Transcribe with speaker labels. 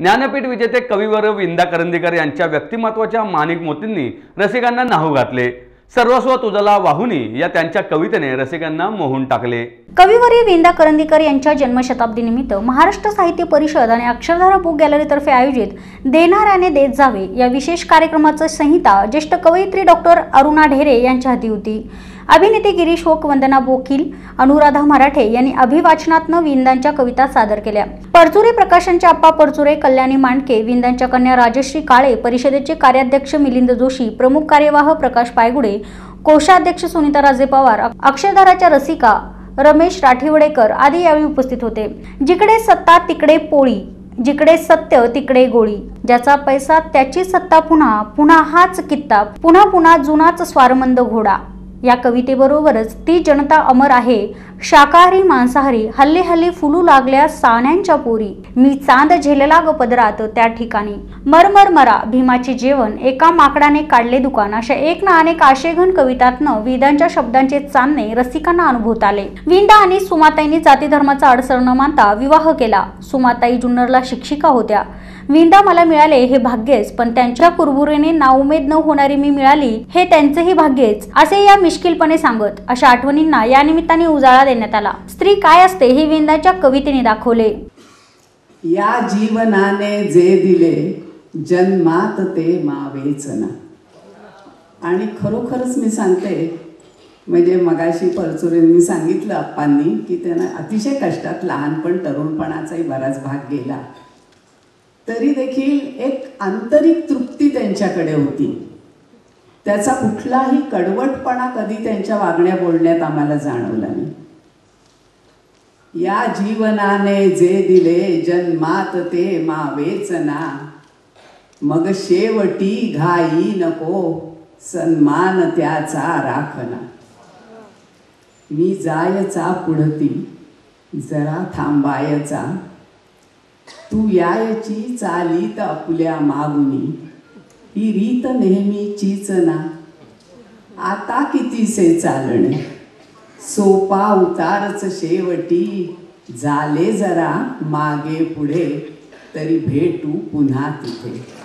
Speaker 1: ज्ञानपीठ विजेते कविवर विंदा करंदीकर यांच्या व्यक्तिमत्वाच्या माणिक मोतींनी रसिकांना नाहू घातले. सर्वस्व तुझला वाहुनी या त्यांच्या कवितेने रसिकांना मोहून टाकले.
Speaker 2: कविवरी विंदा करंदीकर यांच्या जन्मशताब्दीनिमित्त महाराष्ट्र साहित्य परिषद आणि अक्षरधारा बुक गॅलरीतर्फे आयोजित देणाऱ्याने देत जावे या विशेष कार्यक्रमाचं संहिता ज्येष्ठ कवयित्री डॉक्टर अरुणा ढेरे यांच्या हाती होती. अभिनेते गिरीश होक वंदना बोकील अनुराधा मराठे यांनी अभिवाचनातनं विंदांच्या कविता सादर केल्या. परचुरे प्रकाशनच्या अप्पा परचुरे कल्याणी मांडके विंदांच्या कन्या राजश्री काळे परिषदेचे कार्याध्यक्ष मिलिंद जोशी प्रमुख कार्यवाह प्रकाश पायगुडे कोषाध्यक्ष सुनीता राजे पवार अक्षरधाराच्या रसिका रमेश राठीवडेकर आदी यावेळी उपस्थित होते. जिकडे सत्ता तिकडे पोळी जिकडे सत्य तिकडे गोळी. ज्याचा पैसा त्याची सत्ता पुन्हा पुन्हा हाच कित्ता पुन्हा पुन्हा जुनाच स्वारमंद घोडा. या कवितेबरोबरच ती जनता अमर आहे. शाकाहारी मांसाहारी हल्ले हल्ले फुलू लागल्या साण्यांच्या पोरी. मी चांद झेलला ग पदरात त्या ठिकाणी. मरमर मरा भीमाचे जेवण एका माकडाने काढले दुकान. अशा एक ना अनेक आशेघन कवितातनं विदांच्या शब्दांचे चांदणे रसिकांना अनुभवत आले. विंदा आणि सुमाताईंनी जाती धर्माचा अडसर न मानता विवाह केला. सुमाताई जुन्नरला शिक्षिका होत्या. विंदा मला मिळाले हे भाग्यच पण त्यांच्या कुरबुरीने नाउमेद न होणारी मी मिळाली हे त्यांचेही भाग्यच असे या मिश्किलपणे सांगत अशा आठवणींना या निमित्ताने उजाळा देण्यात आला. स्त्री काय असते हे विंदाच्या कवितेने दाखवले.
Speaker 3: या जीवनाने जे दिले जन्मात ते मावेच ना आणि खरोखरच मी सांगते म्हणजे मगाशी परचुरेंनी सांगितलं अप्पांनी की त्यांना अतिशय कष्टात लहानपण तरुणपणाचाही बराच भाग गेला. तरी देखील एक आंतरिक तृप्ती त्यांच्याकडे होती. त्याचा कुठलाही कडवटपणा कधी त्यांच्या वागण्या बोलण्यात आम्हाला जाणवला नाही. या जीवनाने जे दिले जन्मात ते मा वेचना. मग शेवटी घाई नको सन्मान त्याचा राखना. मी जायचा पुढती जरा थांबायचा. तू यायची चालीत आपल्या मागुनी. ही रीत नेहमीचीच ना आता कितीसे चालणे? सोपा उतारच शेवटी. झाले जरा मागे पुढे. तरी भेटू पुन्हा तिथे.